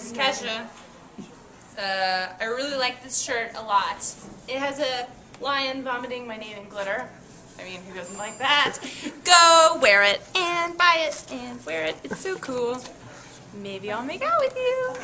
Is Kesha. Uh, I really like this shirt a lot. It has a lion vomiting my name in glitter. I mean, who doesn't like that? Go wear it and buy it and wear it. It's so cool. Maybe I'll make out with you.